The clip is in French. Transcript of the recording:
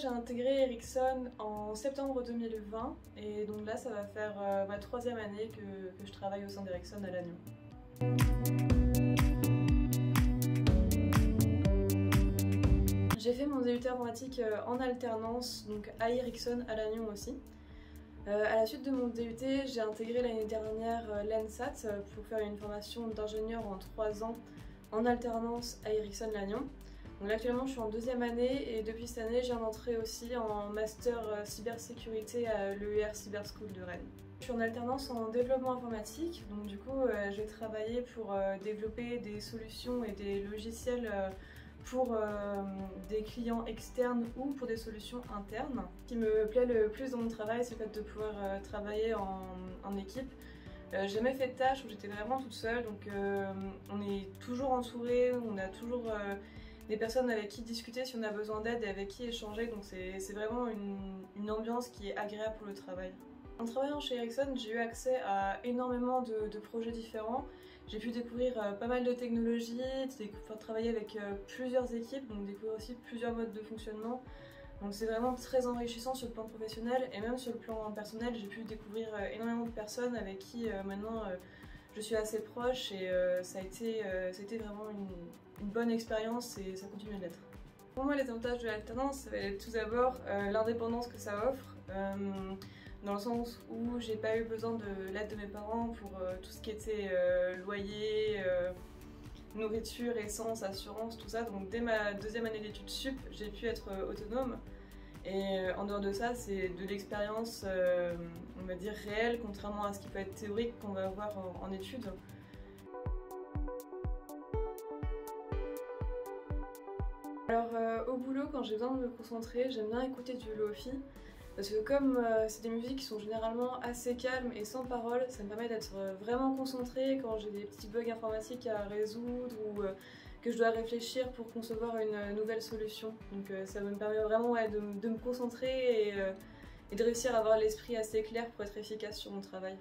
j'ai intégré Ericsson en septembre 2020 et donc là ça va faire euh, ma troisième année que, je travaille au sein d'Ericsson à Lannion. J'ai fait mon DUT informatique euh, en alternance, donc à Ericsson à Lannion aussi. Euh, à la suite de mon DUT, j'ai intégré l'année dernière l'ENSAT pour faire une formation d'ingénieur en 3 ans en alternance à Ericsson Lannion. Donc actuellement je suis en deuxième année et depuis cette année j'ai entré aussi en master euh, cybersécurité à l'EUR Cyber School de Rennes. Je suis en alternance en développement informatique, donc du coup euh, j'ai travaillé pour euh, développer des solutions et des logiciels pour des clients externes ou pour des solutions internes. Ce qui me plaît le plus dans mon travail, c'est le fait de pouvoir travailler en équipe. J'ai jamais fait de tâches où j'étais vraiment toute seule, donc on est toujours entouré, on a toujours des personnes avec qui discuter si on a besoin d'aide et avec qui échanger. Donc c'est vraiment une, ambiance qui est agréable pour le travail. En travaillant chez Ericsson, j'ai eu accès à énormément de, projets différents. J'ai pu découvrir euh, pas mal de technologies, travailler avec euh, plusieurs équipes, donc découvrir aussi plusieurs modes de fonctionnement. Donc c'est vraiment très enrichissant sur le plan professionnel et même sur le plan personnel, j'ai pu découvrir euh, énormément de personnes avec qui maintenant je suis assez proche et ça, a été, vraiment une, bonne expérience et ça continue de l'être. Pour moi, les avantages de l'alternance, ça va être tout d'abord euh, l'indépendance que ça offre, euh, dans le sens où j'ai pas eu besoin de l'aide de mes parents pour euh, tout ce qui était loyer, nourriture, essence, assurance, tout ça. Donc dès ma deuxième année d'études sup, j'ai pu être autonome. Et en dehors de ça, c'est de l'expérience, on va dire, réelle, contrairement à ce qui peut être théorique qu'on va avoir en études. Alors euh, au boulot, quand j'ai besoin de me concentrer, j'aime bien écouter du lofi. Parce que comme euh, c'est des musiques qui sont généralement assez calmes et sans parole, ça me permet d'être euh, vraiment concentrée quand j'ai des petits bugs informatiques à résoudre ou que je dois réfléchir pour concevoir une nouvelle solution. Donc ça me permet vraiment de, me concentrer et, et de réussir à avoir l'esprit assez clair pour être efficace sur mon travail.